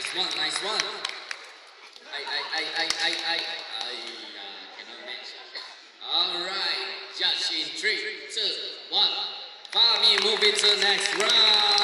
Nice one, nice one. I, I, I, I, I, I, I uh, cannot match. All right, just in three, two, one. Fami, move it to next round.